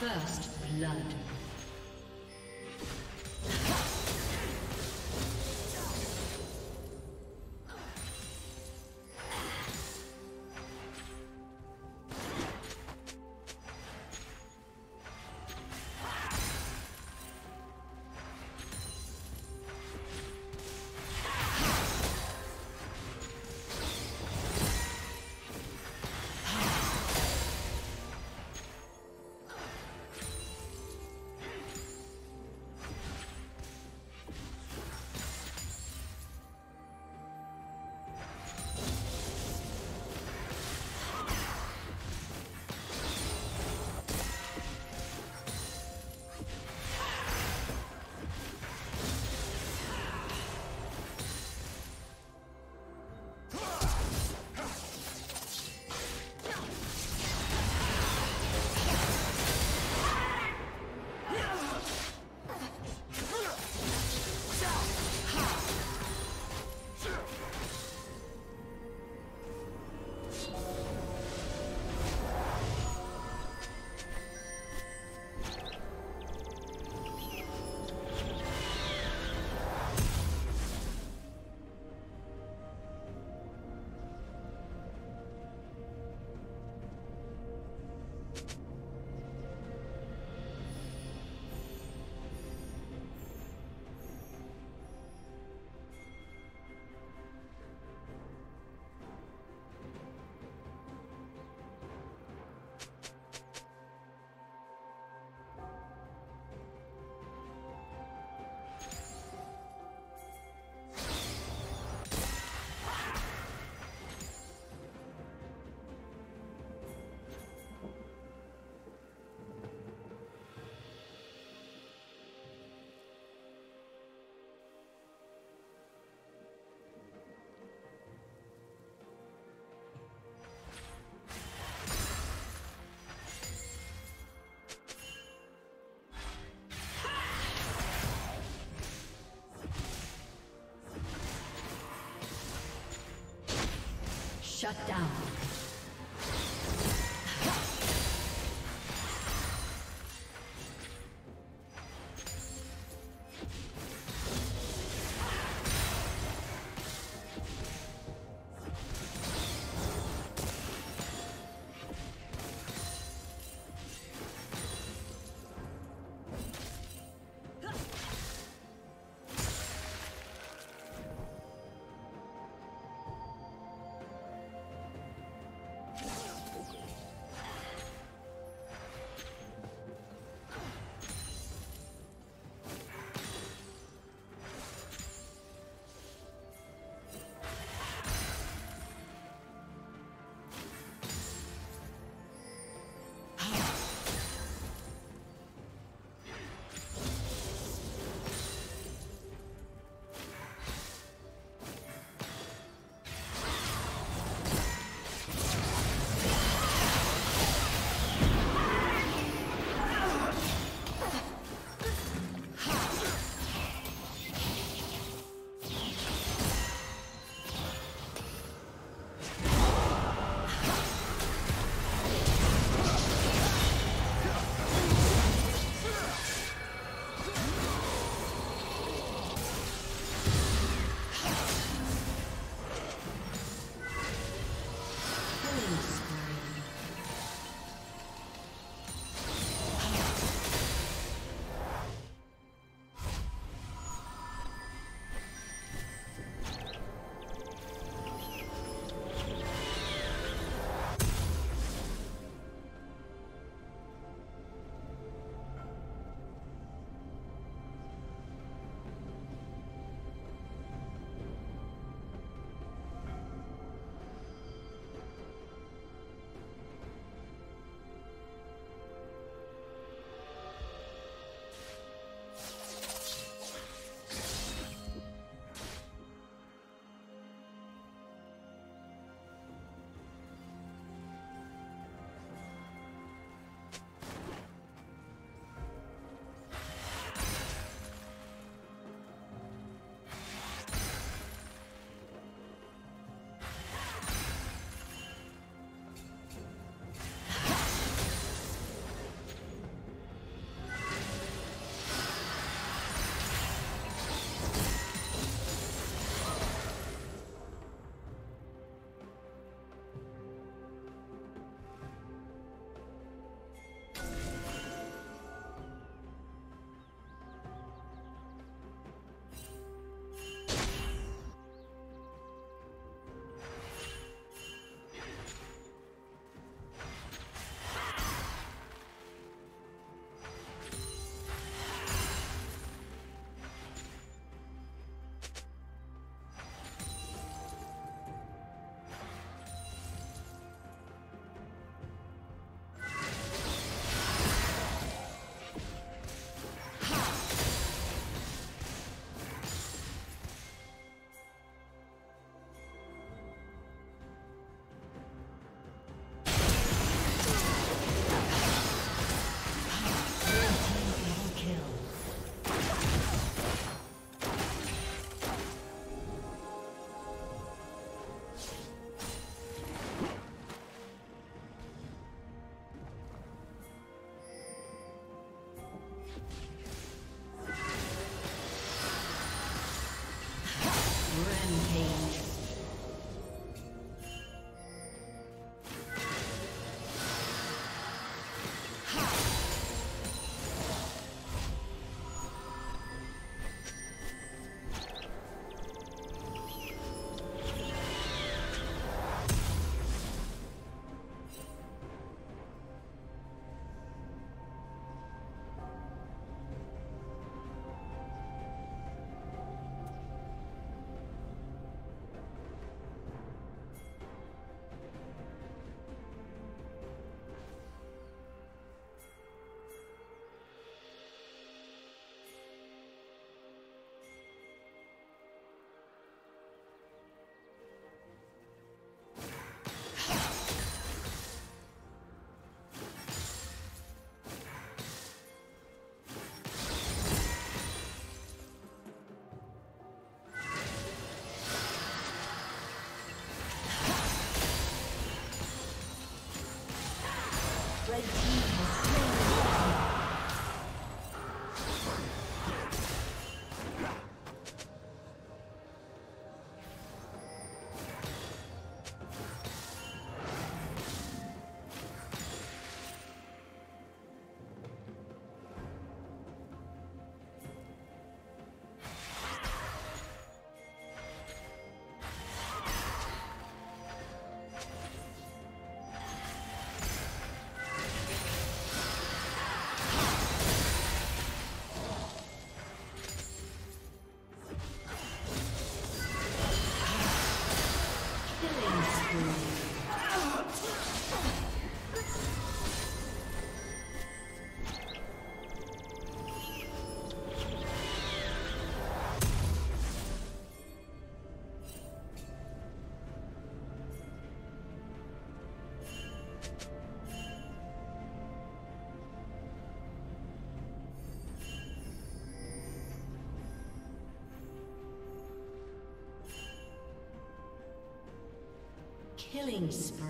First blood. Shut down. Mm-hmm. Killing spree.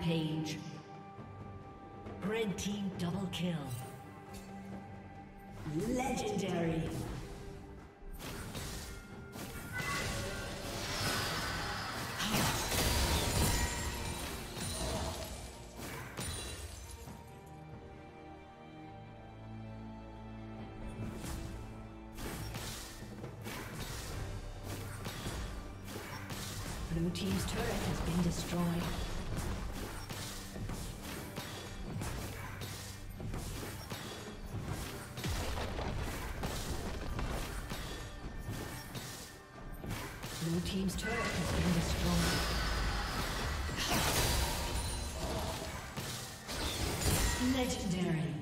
Rampage. Red team double kill. Legendary. Blue Team's turret has been destroyed. Legendary.